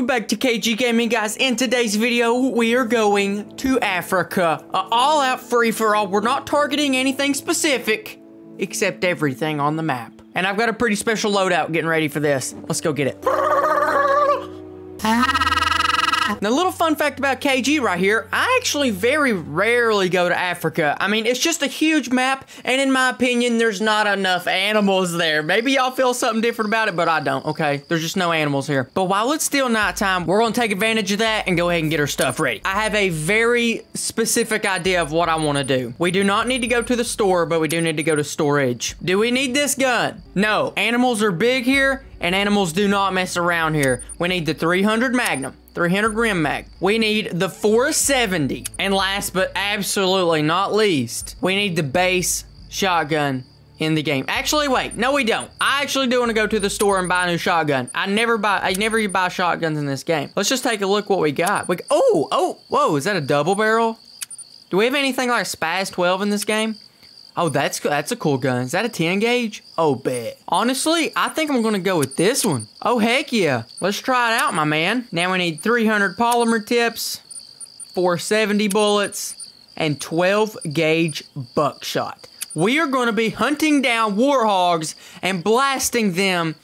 welcome back to KG Gaming, guys. In today's video, we are going to Africa. Uh, all out free for all. We're not targeting anything specific, except everything on the map. And I've got a pretty special loadout getting ready for this. Let's go get it. Now, a little fun fact about KG right here, I actually very rarely go to Africa. I mean, it's just a huge map, and in my opinion, there's not enough animals there. Maybe y'all feel something different about it, but I don't, okay? There's just no animals here. But while it's still nighttime, we're gonna take advantage of that and go ahead and get our stuff ready. I have a very specific idea of what I wanna do. We do not need to go to the store, but we do need to go to storage. Do we need this gun? No. Animals are big here, and animals do not mess around here. We need the 300 Magnum. 300 rim mag. We need the 470. And last but absolutely not least, we need the base shotgun in the game. Actually, wait, no we don't. I actually do want to go to the store and buy a new shotgun. I never buy, I never buy shotguns in this game. Let's just take a look what we got. We, oh, oh, whoa, is that a double barrel? Do we have anything like SPAS-12 in this game? Oh, that's that's a cool gun. Is that a 10 gauge? Oh, bet. Honestly, I think I'm gonna go with this one. Oh, heck yeah. Let's try it out, my man. Now we need 300 polymer tips, 470 bullets, and 12 gauge buckshot. We are gonna be hunting down warthogs and blasting them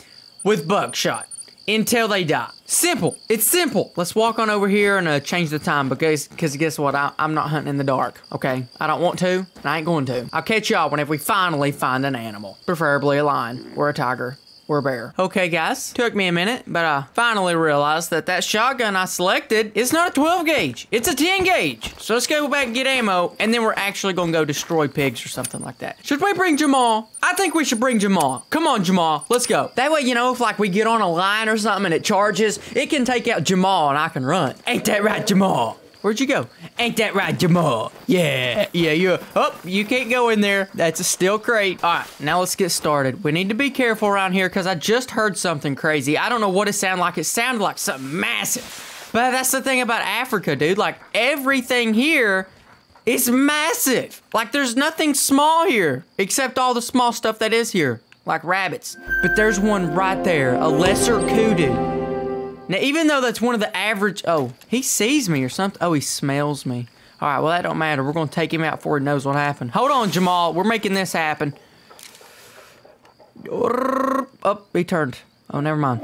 with buckshot until they die. Simple. It's simple. Let's walk on over here and uh, change the time because because guess what? I, am not hunting in the dark. Okay, I don't want to, and I ain't going to. I'll catch y'all whenever we finally find an animal, preferably a lion or a tiger a bear. Okay, guys, took me a minute, but I finally realized that that shotgun I selected is not a 12 gauge. It's a 10 gauge. So let's go back and get ammo, and then we're actually gonna go destroy pigs or something like that. Should we bring Jamal? I think we should bring Jamal. Come on, Jamal, let's go. That way, you know, if like we get on a line or something and it charges, it can take out Jamal and I can run. Ain't that right, Jamal? Where'd you go? Ain't that right, Jamal? Yeah, yeah, you. Oh, you can't go in there. That's a steel crate. All right, now let's get started. We need to be careful around here because I just heard something crazy. I don't know what it sounded like. It sounded like something massive. But that's the thing about Africa, dude. Like, everything here is massive. Like, there's nothing small here except all the small stuff that is here, like rabbits. But there's one right there, a lesser kudu. Now, even though that's one of the average... Oh, he sees me or something. Oh, he smells me. All right, well, that don't matter. We're going to take him out before he knows what happened. Hold on, Jamal. We're making this happen. Oh, he turned. Oh, never mind.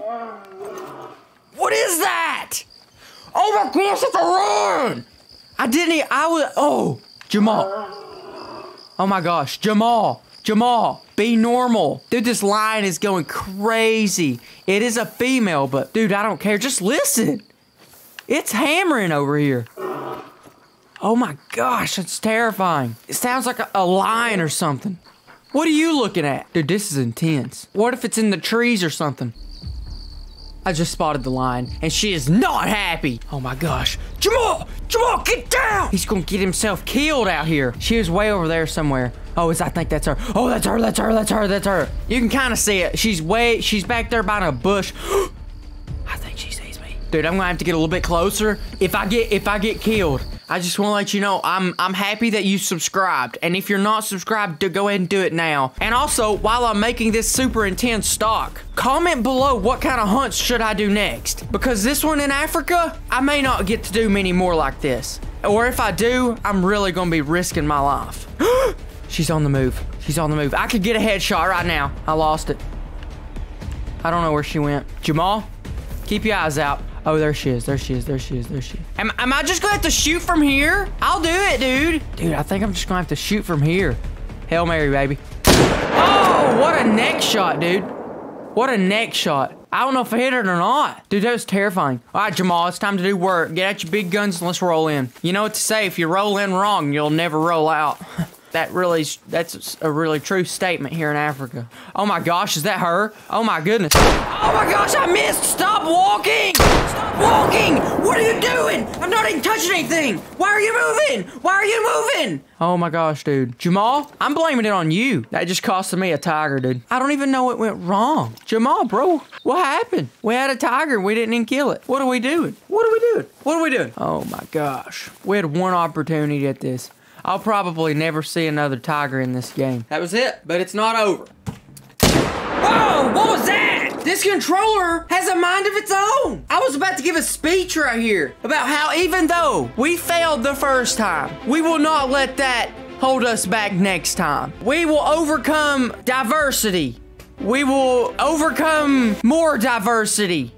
What is that? Oh, my gosh, it's a run! I didn't... I was... Oh, Jamal. Oh, my gosh. Jamal. Jamal, be normal. Dude, this line is going crazy. It is a female, but dude, I don't care. Just listen. It's hammering over here. Oh my gosh, it's terrifying. It sounds like a, a lion or something. What are you looking at? Dude, this is intense. What if it's in the trees or something? I just spotted the lion, and she is not happy. Oh my gosh. Jamal! Jamal, get down! He's gonna get himself killed out here. She is way over there somewhere. Oh, is I think that's her. Oh, that's her, that's her, that's her, that's her. You can kind of see it. She's way, she's back there behind a bush. Dude, I'm gonna have to get a little bit closer. If I get, if I get killed, I just want to let you know I'm I'm happy that you subscribed. And if you're not subscribed, go ahead and do it now. And also, while I'm making this super intense stock, comment below what kind of hunts should I do next. Because this one in Africa, I may not get to do many more like this. Or if I do, I'm really gonna be risking my life. She's on the move. She's on the move. I could get a headshot right now. I lost it. I don't know where she went. Jamal, keep your eyes out. Oh, there she is. There she is. There she is. There she is. Am, am I just gonna have to shoot from here? I'll do it, dude. Dude, I think I'm just gonna have to shoot from here. Hail Mary, baby. Oh, what a neck shot, dude. What a neck shot. I don't know if I hit it or not. Dude, that was terrifying. All right, Jamal, it's time to do work. Get out your big guns and let's roll in. You know what to say, if you roll in wrong, you'll never roll out. that really that's a really true statement here in Africa. Oh my gosh, is that her? Oh my goodness. Oh my gosh, I missed! Stop walking! Stop walking! What are you doing? I'm not even touching anything! Why are you moving? Why are you moving? Oh my gosh, dude. Jamal, I'm blaming it on you. That just costed me a tiger, dude. I don't even know what went wrong. Jamal, bro, what happened? We had a tiger and we didn't even kill it. What are we doing? What are we doing? What are we doing? Oh my gosh. We had one opportunity at this. I'll probably never see another tiger in this game. That was it, but it's not over. Whoa, what was that? This controller has a mind of its own. I was about to give a speech right here about how even though we failed the first time, we will not let that hold us back next time. We will overcome diversity. We will overcome more diversity.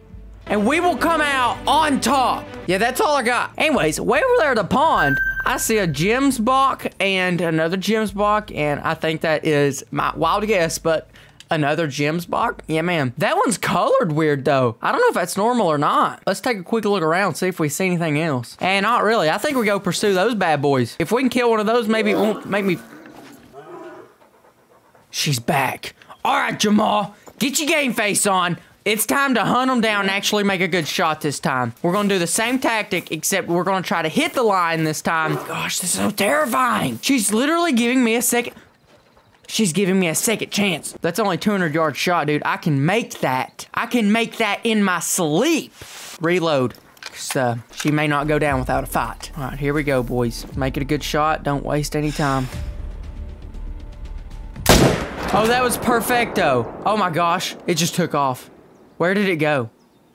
And we will come out on top. Yeah, that's all I got. Anyways, way over there at the pond, I see a Gemsbok and another Gemsbok, and I think that is my wild guess, but another Gemsboks? Yeah, man. That one's colored weird, though. I don't know if that's normal or not. Let's take a quick look around, see if we see anything else. And not really. I think we go pursue those bad boys. If we can kill one of those, maybe it won't make me... She's back. All right, Jamal, get your game face on. It's time to hunt them down and actually make a good shot this time. We're going to do the same tactic, except we're going to try to hit the line this time. Gosh, this is so terrifying. She's literally giving me a second... She's giving me a second chance. That's only 200 yard shot, dude. I can make that. I can make that in my sleep. Reload. Cause, uh, she may not go down without a fight. All right, here we go, boys. Make it a good shot. Don't waste any time. Oh, that was perfecto. Oh my gosh, it just took off. Where did it go?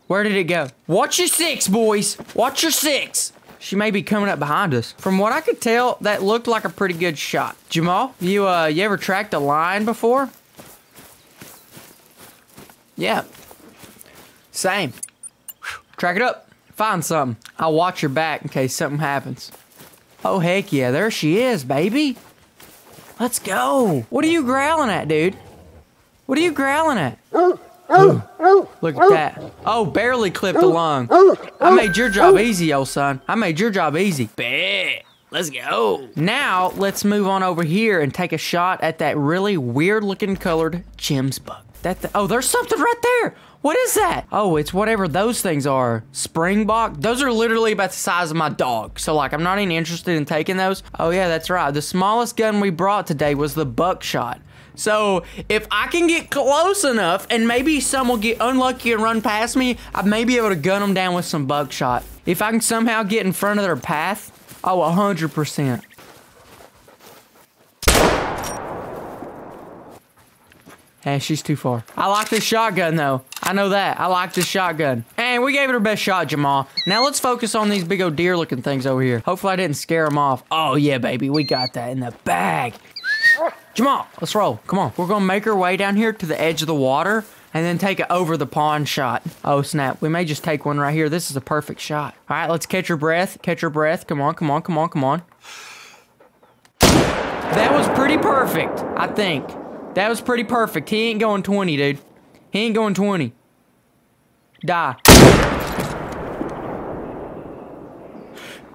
Where did it go? Watch your six, boys. Watch your six. She may be coming up behind us. From what I could tell, that looked like a pretty good shot. Jamal, you uh, you ever tracked a line before? Yeah. Same. Track it up. Find something. I'll watch your back in case something happens. Oh, heck yeah. There she is, baby. Let's go. What are you growling at, dude? What are you growling at? Oh look at that. Oh, barely clipped a lung. I made your job easy, old son. I made your job easy. Bet. Let's go. Now, let's move on over here and take a shot at that really weird looking colored Gemsbok. That the, oh, there's something right there. What is that? Oh, it's whatever those things are. Springbok? Those are literally about the size of my dog. So, like, I'm not even interested in taking those. Oh, yeah, that's right. The smallest gun we brought today was the buckshot. So if I can get close enough and maybe some will get unlucky and run past me, I may be able to gun them down with some buckshot. If I can somehow get in front of their path, oh, 100%. Hey, she's too far. I like this shotgun, though. I know that. I like this shotgun. And we gave it our best shot, Jamal. Now let's focus on these big old deer-looking things over here. Hopefully I didn't scare them off. Oh, yeah, baby. We got that in the bag. Jamal, let's roll. Come on. We're going to make our way down here to the edge of the water and then take it over the pond shot. Oh, snap. We may just take one right here. This is a perfect shot. All right, let's catch your breath. Catch your breath. Come on, come on, come on, come on. That was pretty perfect, I think. That was pretty perfect. He ain't going 20, dude. He ain't going 20. Die.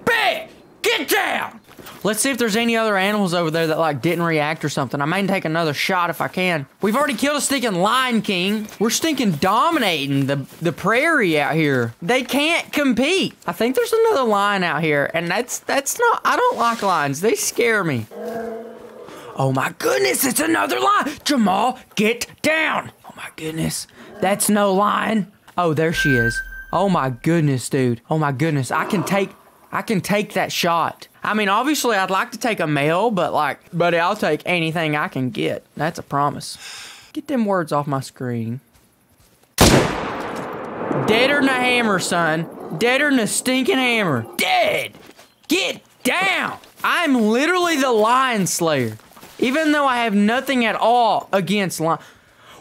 Bang! Get down! Let's see if there's any other animals over there that like didn't react or something. I may take another shot if I can. We've already killed a stinking lion king. We're stinking dominating the, the prairie out here. They can't compete. I think there's another lion out here and that's, that's not, I don't like lions. They scare me. Oh my goodness, it's another lion. Jamal, get down. Oh my goodness, that's no lion. Oh, there she is. Oh my goodness, dude. Oh my goodness, I can take, I can take that shot. I mean, obviously, I'd like to take a male, but like, buddy, I'll take anything I can get. That's a promise. Get them words off my screen. Deader than a hammer, son. Deader than a stinking hammer. Dead. Get down. I'm literally the lion slayer. Even though I have nothing at all against lion.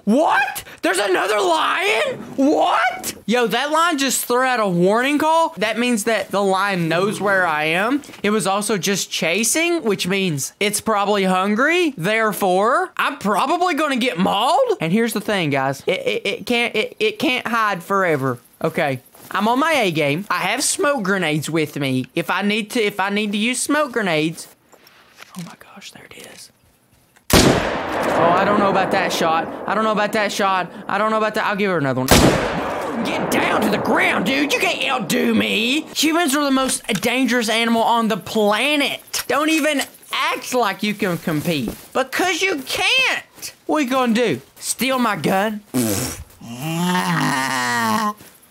What? There's another lion? What? Yo, that lion just threw out a warning call. That means that the lion knows where I am. It was also just chasing, which means it's probably hungry. Therefore, I'm probably gonna get mauled. And here's the thing, guys. It, it, it can't it, it can't hide forever. Okay. I'm on my A game. I have smoke grenades with me. If I need to if I need to use smoke grenades. Oh my gosh, there it is. Oh, I don't know about that shot. I don't know about that shot. I don't know about that. I'll give her another one. Get down to the ground, dude. You can't outdo me. Humans are the most dangerous animal on the planet. Don't even act like you can compete. Because you can't. What you gonna do? Steal my gun?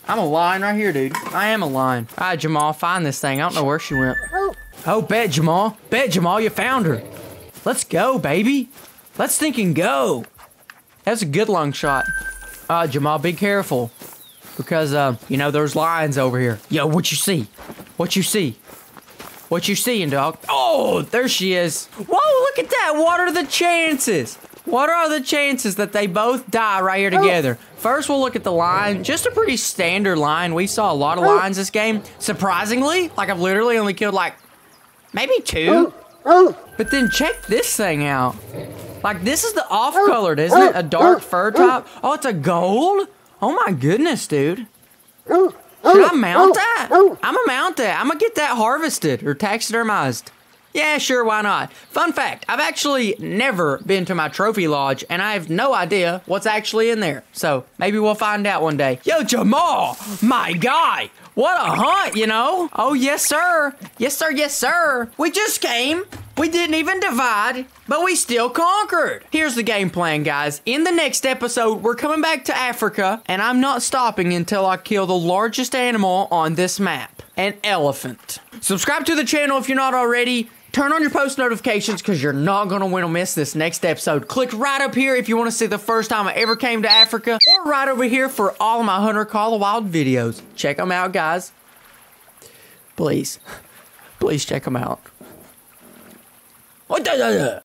I'm a lion right here, dude. I am a lion. All right, Jamal, find this thing. I don't know where she went. Oh, oh bet, Jamal. Bet, Jamal, you found her. Let's go, baby. Let's think and go. That's a good long shot. Uh, Jamal, be careful. Because, uh, you know, there's lions over here. Yo, what you see? What you see? What you seeing, dog? Oh, there she is. Whoa, look at that. What are the chances? What are the chances that they both die right here together? First, we'll look at the line. Just a pretty standard line. We saw a lot of lines this game. Surprisingly, like I've literally only killed like maybe two. But then check this thing out. Like this is the off-colored, isn't it? A dark fur top. Oh, it's a gold? Oh my goodness, dude. Should I mount that? I'm gonna mount that. I'm gonna get that harvested or taxidermized. Yeah, sure, why not? Fun fact, I've actually never been to my trophy lodge and I have no idea what's actually in there. So maybe we'll find out one day. Yo, Jamal, my guy, what a hunt, you know? Oh, yes, sir. Yes, sir, yes, sir. We just came. We didn't even divide, but we still conquered. Here's the game plan, guys. In the next episode, we're coming back to Africa, and I'm not stopping until I kill the largest animal on this map an elephant. Subscribe to the channel if you're not already. Turn on your post notifications because you're not going to want to miss this next episode. Click right up here if you want to see the first time I ever came to Africa, or right over here for all my Hunter Call of Wild videos. Check them out, guys. Please. Please check them out. 痛い痛い痛い。